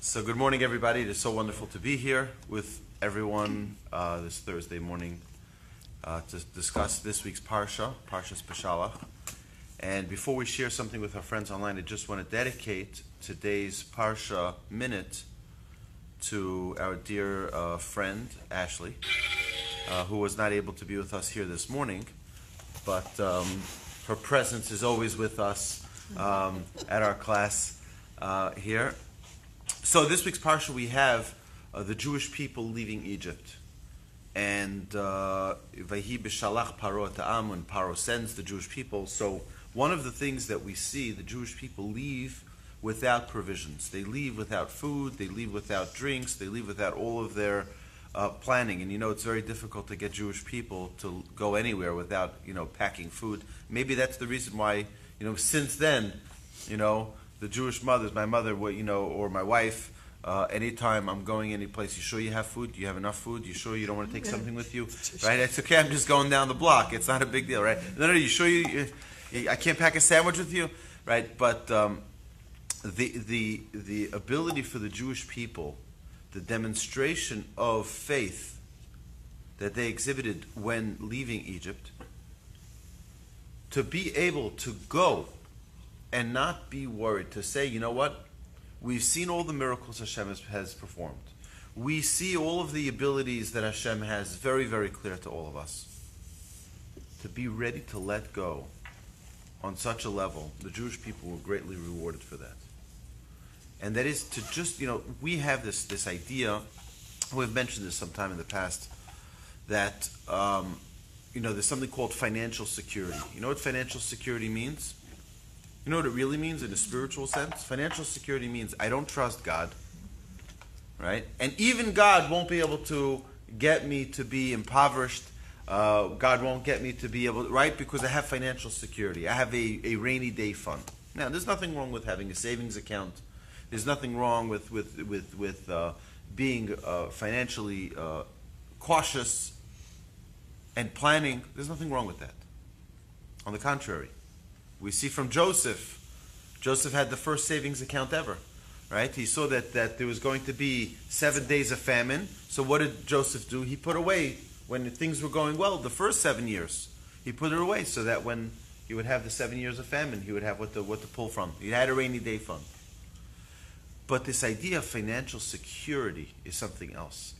So, good morning, everybody. It is so wonderful to be here with everyone uh, this Thursday morning uh, to discuss this week's Parsha, Parshas Beshalach. And before we share something with our friends online, I just want to dedicate today's Parsha minute to our dear uh, friend, Ashley, uh, who was not able to be with us here this morning, but um, her presence is always with us um, at our class uh, here. So this week's parsha we have uh, the Jewish people leaving Egypt, and uh, Vahi b'shalach Paro ta'am when Paro sends the Jewish people. So one of the things that we see, the Jewish people leave without provisions. They leave without food. They leave without drinks. They leave without all of their uh, planning. And you know it's very difficult to get Jewish people to go anywhere without you know packing food. Maybe that's the reason why you know since then, you know the Jewish mothers, my mother, you know, or my wife, uh, anytime I'm going any place, you sure you have food? Do you have enough food? You sure you don't want to take something with you? Right? It's okay. I'm just going down the block. It's not a big deal, right? No, no. You sure you? you I can't pack a sandwich with you, right? But um, the the the ability for the Jewish people, the demonstration of faith that they exhibited when leaving Egypt, to be able to go and not be worried, to say, you know what? We've seen all the miracles Hashem has, has, performed. We see all of the abilities that Hashem has very, very clear to all of us. To be ready to let go on such a level, the Jewish people were greatly rewarded for that. And that is to just, you know, we have this, this idea, we've mentioned this sometime in the past, that, um, you know, there's something called financial security. You know what financial security means? You know what it really means in a spiritual sense? Financial security means I don't trust God, right? And even God won't be able to get me to be impoverished. Uh, God won't get me to be able, right? Because I have financial security. I have a, a rainy day fund. Now, there's nothing wrong with having a savings account. There's nothing wrong with with with with uh, being uh, financially uh, cautious and planning. There's nothing wrong with that. On the contrary, we see from Joseph. Joseph had the first savings account ever, right? He saw that, that there was going to be seven days of famine. So what did Joseph do? He put away when things were going well, the first seven years. He put it away so that when he would have the seven years of famine, he would have what to, what to pull from. He had a rainy day fund. But this idea of financial security is something else.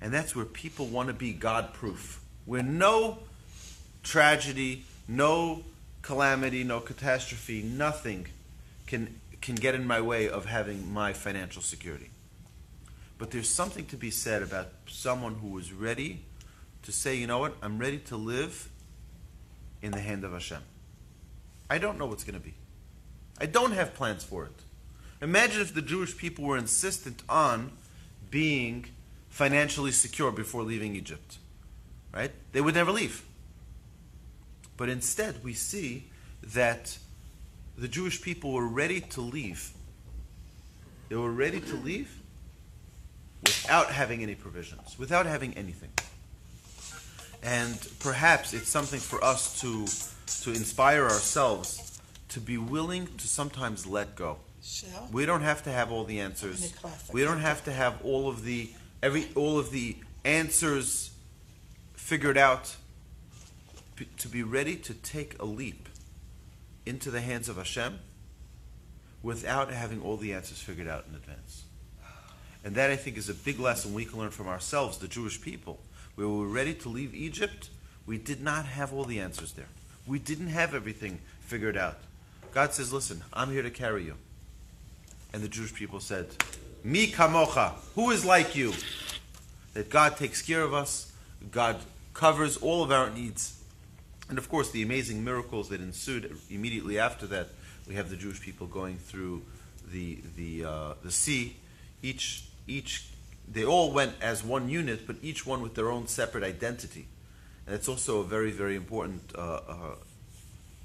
And that's where people want to be God proof, where no tragedy, no calamity, no catastrophe, nothing can, can get in my way of having my financial security. But there's something to be said about someone who is ready to say, you know what, I'm ready to live in the hand of Hashem. I don't know what's going to be. I don't have plans for it. Imagine if the Jewish people were insistent on being financially secure before leaving Egypt. Right? They would never leave. But instead, we see that the Jewish people were ready to leave. They were ready to leave without having any provisions, without having anything. And perhaps it's something for us to, to inspire ourselves to be willing to sometimes let go. We don't have to have all the answers. We don't have to have all of the every all of the answers figured out to be ready to take a leap into the hands of Hashem without having all the answers figured out in advance. And that I think is a big lesson we can learn from ourselves, the Jewish people. When we were ready to leave Egypt. We did not have all the answers there. We didn't have everything figured out. God says, Listen, I'm here to carry you. And the Jewish people said, Mi kamocha, who is like you? That God takes care of us, God covers all of our needs. And of course, the amazing miracles that ensued immediately after that, we have the Jewish people going through the the uh, the sea. Each each they all went as one unit, but each one with their own separate identity. And it's also a very very important uh, uh,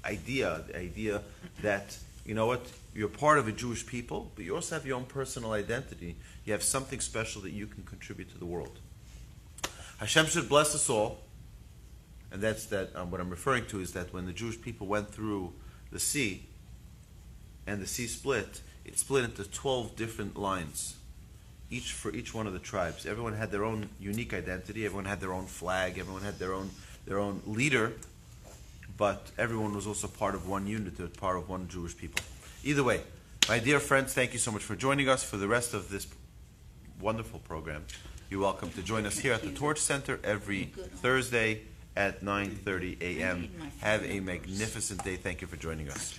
idea. The idea that you know what you're part of a Jewish people, but you also have your own personal identity. You have something special that you can contribute to the world. Hashem should bless us all and that's that. Um, what I'm referring to is that when the Jewish people went through the sea, and the sea split, It split into 12 different lines, each for each one of the tribes. Everyone had their own unique identity. Everyone had their own flag. Everyone had their own their own leader, but everyone was also part of one unit, part of one Jewish people. Either way, my dear friends, thank you so much for joining us for the rest of this wonderful program. You're welcome to join us here at the Torch Center every Thursday at 9:30 a.m. Have a magnificent day. Thank you for joining us.